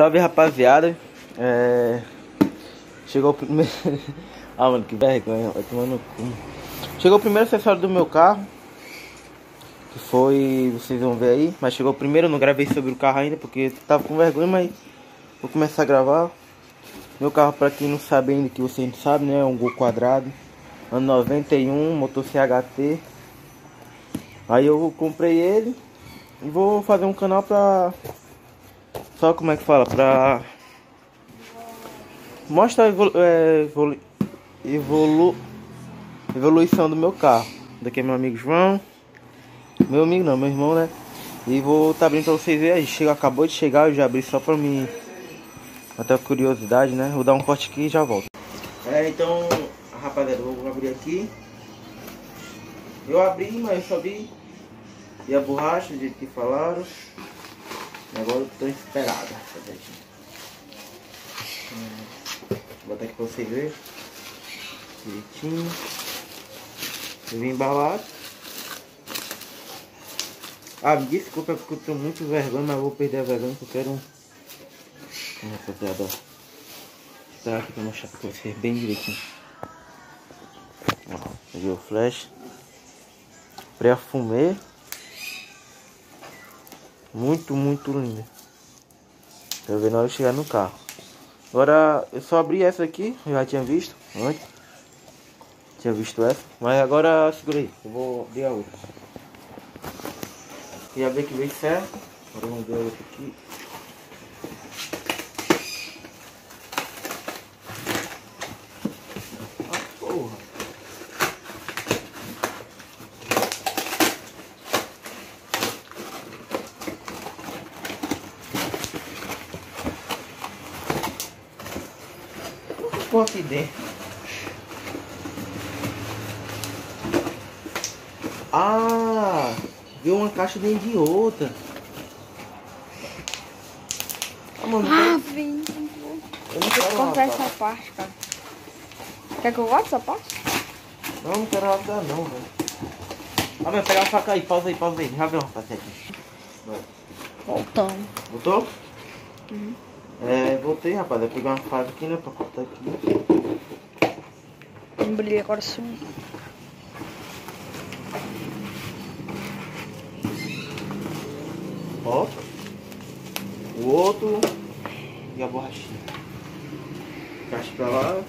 Salve rapaziada. É... Chegou o primeiro. ah, mano, que vergonha. Vai tomar no cu. Chegou o primeiro acessório do meu carro. Que foi. Vocês vão ver aí. Mas chegou o primeiro. Não gravei sobre o carro ainda porque tava com vergonha, mas vou começar a gravar. Meu carro, pra quem não sabe ainda, que vocês não sabem, né? É um Gol quadrado. Ano 91, motor CHT. Aí eu comprei ele. E vou fazer um canal pra só como é que fala? Pra mostrar a evolu é, evolu evolu evolução do meu carro. Daqui é meu amigo João. Meu amigo não, meu irmão, né? E vou estar tá abrindo pra vocês verem. Chega, acabou de chegar, eu já abri só pra mim. Até curiosidade, né? Vou dar um corte aqui e já volto. É, então, rapaziada, vou abrir aqui. Eu abri, mas eu só vi. E a borracha, do jeito que falaram. Agora eu tô rapaziadinha. Hum, vou botar aqui pra vocês verem. Direitinho. Vim embalado. Ah, me desculpa porque eu tô muito vergonha, mas vou perder a vergonha porque eu quero um. Rapaziada, ó. Esperar aqui pra mostrar pra vocês bem direitinho. Ó, peguei o flash. Pré-fumê. Muito, muito linda. Pra ver na hora chegar no carro. Agora, eu só abri essa aqui. Eu já tinha visto antes. Tinha visto essa. Mas agora, segurei. Eu vou abrir a outra. Queria ver que veio certo. Agora vamos ver a outra aqui. Pôr aqui dentro. Ah, viu uma caixa dentro de outra. Ah, mano, ah vem. Eu não quero comprar essa parte, cara. Quer que eu volte essa parte? Não, não quero rasgar não, velho. Ah, mas pega a faca aí, pausa aí, pausa aí. Já viu, rapaziada. Voltamos. Voltou? Uhum. É, voltei, rapaz. Eu peguei uma faca aqui, né, pra cortar aqui. Embrulhei agora sumiu. Ó. O outro. E a borrachinha. Caixa pra lá.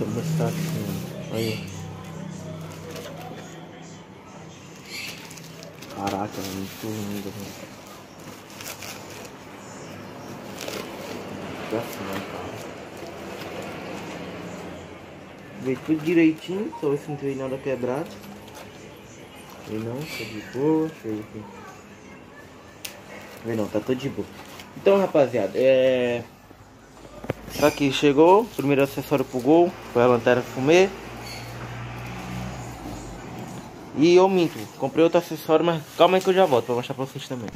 Nossa, mostrar aqui. Aí. Caraca, é muito lindo. Assim, né, cara? Tudo direitinho, só ver se não tem nada quebrado. E não, tá de boa, ver aqui. Vê não, tá tudo de boa. Então rapaziada, é. Aqui, chegou, primeiro acessório pro gol, foi a lanterna fumê. E eu minto, comprei outro acessório, mas calma aí que eu já volto pra mostrar pra vocês também.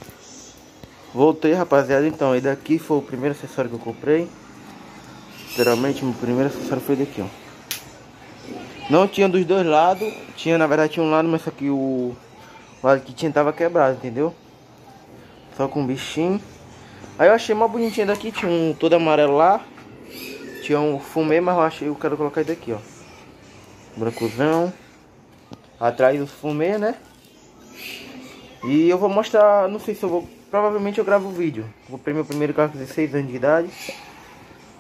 Voltei, rapaziada, então, aí daqui foi o primeiro acessório que eu comprei. Literalmente, meu primeiro acessório foi daqui, ó. Não tinha dos dois lados, tinha, na verdade, tinha um lado, mas só que o, o lado que tinha tava quebrado, entendeu? Só com um bichinho. Aí eu achei mais bonitinho daqui, tinha um todo amarelo lá. Tinha um fumê, mas eu achei, eu quero colocar ele daqui, ó. Brancozão. Atrás os fumê, né? E eu vou mostrar, não sei se eu vou, provavelmente eu gravo o vídeo. Comprei meu primeiro carro com 16 anos de idade.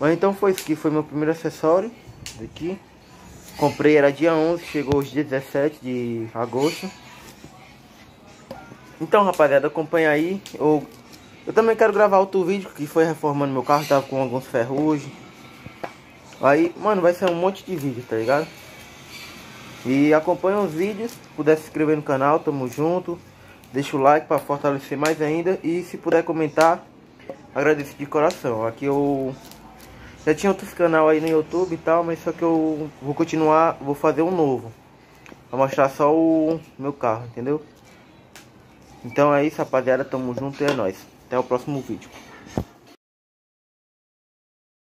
Mas então foi isso aqui, foi meu primeiro acessório daqui. Comprei, era dia 11, chegou hoje dia 17 de agosto. Então, rapaziada, acompanha aí. Eu, eu também quero gravar outro vídeo que foi reformando meu carro, tava com alguns ferrugem. Aí, mano, vai ser um monte de vídeo, tá ligado? E acompanha os vídeos, se puder se inscrever no canal, tamo junto. Deixa o like para fortalecer mais ainda. E se puder comentar, agradeço de coração. Aqui eu já tinha outros canal aí no YouTube e tal, mas só que eu vou continuar, vou fazer um novo. Pra mostrar só o meu carro, entendeu? Então é isso, rapaziada. Tamo junto e é nóis. Até o próximo vídeo.